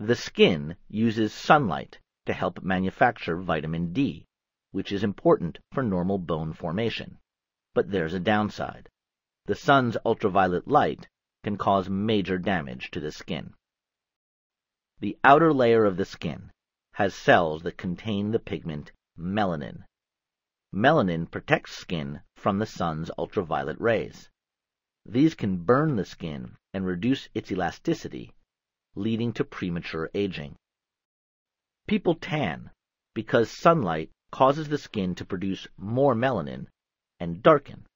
The skin uses sunlight to help manufacture vitamin D, which is important for normal bone formation. But there's a downside. The sun's ultraviolet light can cause major damage to the skin. The outer layer of the skin has cells that contain the pigment melanin. Melanin protects skin from the sun's ultraviolet rays. These can burn the skin and reduce its elasticity, leading to premature aging. People tan because sunlight causes the skin to produce more melanin and darken.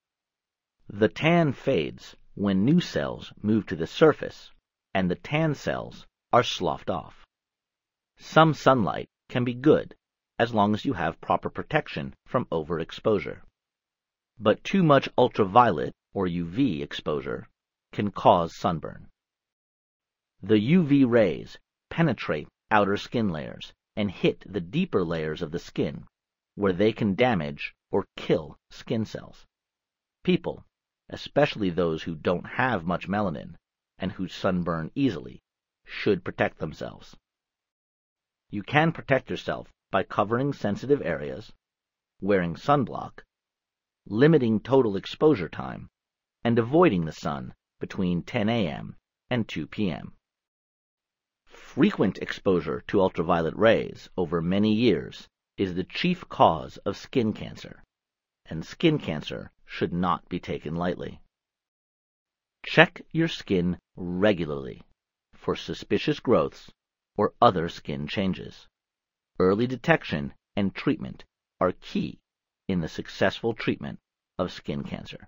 The tan fades when new cells move to the surface and the tan cells are sloughed off. Some sunlight can be good as long as you have proper protection from overexposure. But too much ultraviolet or UV exposure can cause sunburn. The UV rays penetrate outer skin layers and hit the deeper layers of the skin where they can damage or kill skin cells. People, especially those who don't have much melanin and who sunburn easily, should protect themselves. You can protect yourself by covering sensitive areas, wearing sunblock, limiting total exposure time, and avoiding the sun between 10 a.m. and 2 p.m. Frequent exposure to ultraviolet rays over many years is the chief cause of skin cancer, and skin cancer should not be taken lightly. Check your skin regularly for suspicious growths or other skin changes. Early detection and treatment are key in the successful treatment of skin cancer.